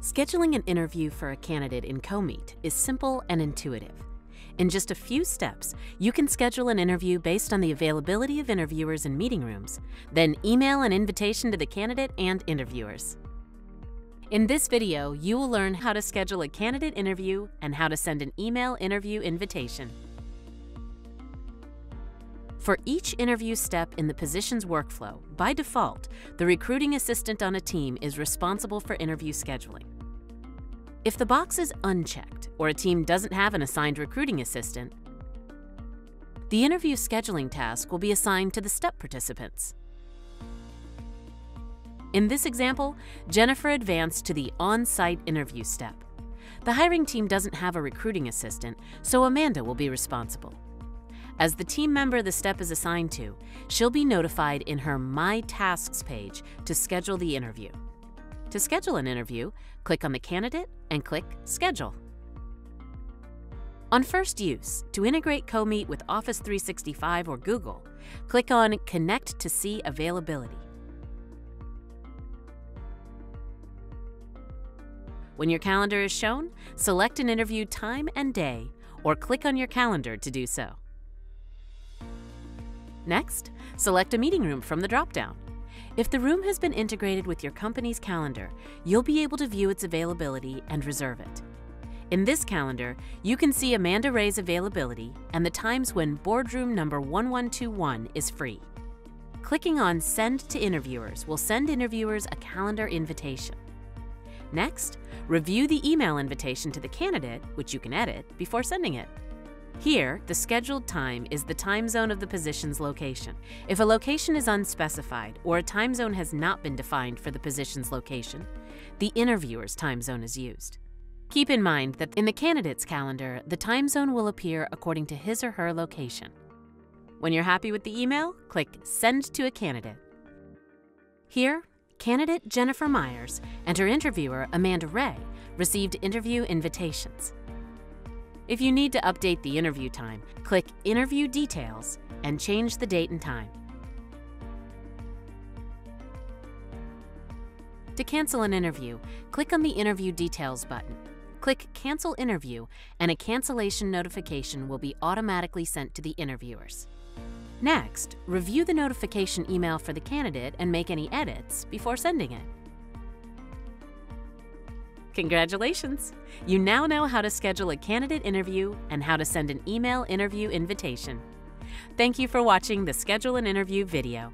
Scheduling an interview for a candidate in Comeet is simple and intuitive. In just a few steps, you can schedule an interview based on the availability of interviewers in meeting rooms, then email an invitation to the candidate and interviewers. In this video, you will learn how to schedule a candidate interview and how to send an email interview invitation. For each interview step in the position's workflow, by default, the recruiting assistant on a team is responsible for interview scheduling. If the box is unchecked or a team doesn't have an assigned recruiting assistant, the interview scheduling task will be assigned to the step participants. In this example, Jennifer advanced to the on-site interview step. The hiring team doesn't have a recruiting assistant, so Amanda will be responsible. As the team member the step is assigned to, she'll be notified in her My Tasks page to schedule the interview. To schedule an interview, click on the candidate and click Schedule. On first use, to integrate Comeet with Office 365 or Google, click on Connect to see availability. When your calendar is shown, select an interview time and day, or click on your calendar to do so. Next, select a meeting room from the dropdown. If the room has been integrated with your company's calendar, you'll be able to view its availability and reserve it. In this calendar, you can see Amanda Ray's availability and the times when boardroom number 1121 is free. Clicking on Send to Interviewers will send interviewers a calendar invitation. Next, review the email invitation to the candidate, which you can edit, before sending it. Here, the scheduled time is the time zone of the position's location. If a location is unspecified or a time zone has not been defined for the position's location, the interviewer's time zone is used. Keep in mind that in the candidate's calendar, the time zone will appear according to his or her location. When you're happy with the email, click Send to a candidate. Here, candidate Jennifer Myers and her interviewer Amanda Ray received interview invitations. If you need to update the interview time, click Interview Details and change the date and time. To cancel an interview, click on the Interview Details button. Click Cancel Interview and a cancellation notification will be automatically sent to the interviewers. Next, review the notification email for the candidate and make any edits before sending it. Congratulations! You now know how to schedule a candidate interview and how to send an email interview invitation. Thank you for watching the Schedule an Interview video.